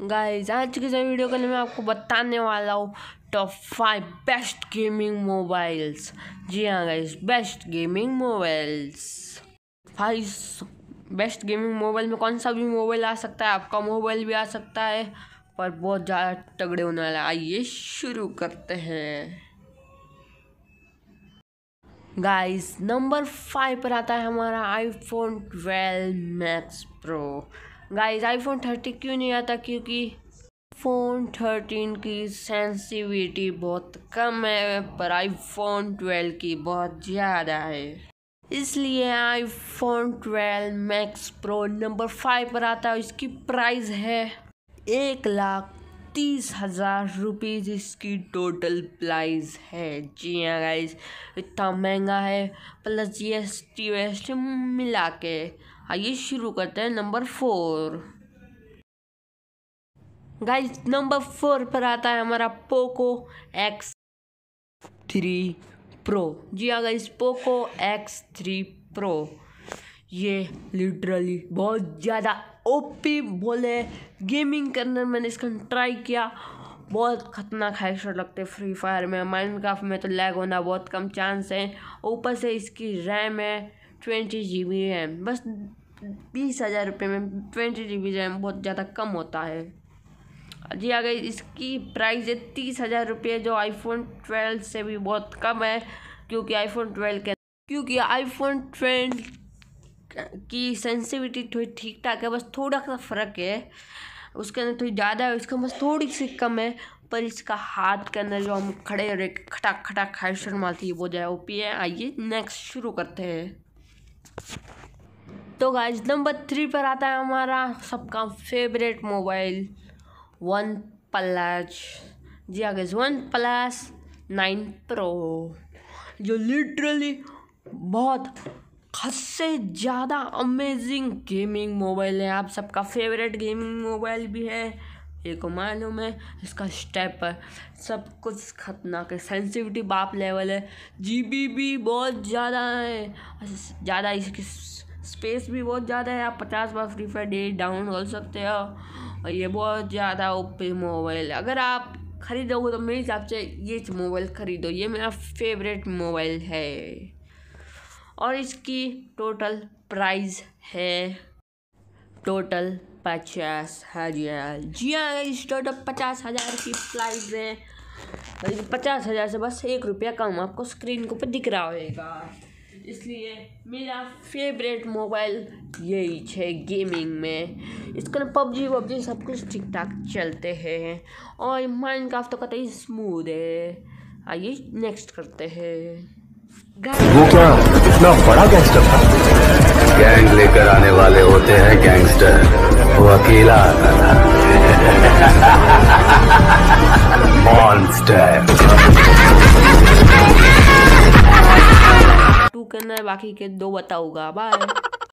Guys आज की video के लिए मैं आपको बताने वाला हूँ top five best gaming mobiles जी हाँ गाइस बेस्ट गेमिंग मोबाइल्स भाई बेस्ट गेमिंग मोबाइल में कौन सा भी मोबाइल आ सकता है? आपका मोबाइल भी आ सकता है, पर बहुत ज़्यादा तगड़े होने वाला आइए शुरू करते हैं। गाइस नंबर फाइव पर आता है हमारा iPhone twelve max pro guys iPhone thirty क्यों नहीं आता? क्योंकि फ़ोन थर्टीन की सेंसिविटी बहुत कम है, पर आईफोन ट्वेल्व की बहुत ज़्यादा है। इसलिए iPhone twelve max pro number five पर आता है इसकी प्राइस है एक लाख तीस हज़ार रुपीज़ इसकी टोटल प्राइस है। जी हाँ गाइस इतना महँगा है plus G S T V S T मिला के आइए शुरू करते हैं number four. Guys number four पर आता है हमारा पोको एक्स थ्री प्रो जी हाँ guys Poco X three pro ये लिटरली बहुत ज़्यादा ओपी बोले गेमिंग करने मैंने इसका ट्राई किया। बहुत खतरनाक हेडशॉट लगते हैं फ्री फायर में। माइनक्राफ्ट में तो लैग होना बहुत कम चांस है। ऊपर से इसकी रैम है। Twenty G B RAM. बस बीस हज़ार रुपये में ट्वेंटी जी बी रैम बहुत ज़्यादा कम होता है। जी अगर इसकी प्राइस है तीस हज़ार रुपये जो आईफोन ट्वेल्व से भी बहुत कम है, क्योंकि आईफोन ट्वेल्व के क्योंकि आईफोन ट्वेल्व की सेंसिविटी थोड़ी ठीक ठाक है, बस थोड़ा सा फ़र्क है। उसके अंदर थोड़ी ज़्यादा है इसका बस थोड़ी सी कम है, पर इसका हाथ के अंदर जो हम खड़े खटाक खटाक खाइशर मारती है वो जो है ओपी है। आइए नेक्स्ट शुरू करते हैं। तो गाइज़ नंबर थ्री पर आता है हमारा सबका फेवरेट मोबाइल वन प्लस जी हाँ guys OnePlus nine pro जो लिटरली बहुत हद से ज़्यादा अमेजिंग गेमिंग मोबाइल है। आप सबका फेवरेट गेमिंग मोबाइल भी है। को मालूम है, इसका स्टेप है। सब कुछ खतरनाक है। सेंसिटिविटी बाप लेवल है। जी बी भी बहुत ज़्यादा है। ज़्यादा इसकी स्पेस भी बहुत ज़्यादा है। आप पचास बार फ्री फायर डे डाउन कर सकते हो। और ये बहुत ज़्यादा ओपी मोबाइल अगर आप ख़रीदोगे तो मेरे हिसाब से ये मोबाइल ख़रीदो। ये मेरा फेवरेट मोबाइल है। और इसकी टोटल प्राइस है। टोटल पचास हज़ार। जी हाँ इस टोटल पचास हज़ार की प्राइस है। पचास हज़ार से बस एक रुपया कम आपको स्क्रीन के ऊपर दिख रहा होगा इसलिए मेरा फेवरेट मोबाइल यही है गेमिंग में। इसका पबजी वबजी सब कुछ ठीक ठाक चलते हैं। और माइंड क्राफ्ट तो कतई स्मूथ है। आइए नेक्स्ट करते हैं। वो क्या? इतना बड़ा गैंगस्टर था। गैंग लेकर आने वाले होते हैं गैंगस्टर अकेला आता था। मॉन्स्टर टू करना है बाकी के दो बताऊँगा। बाय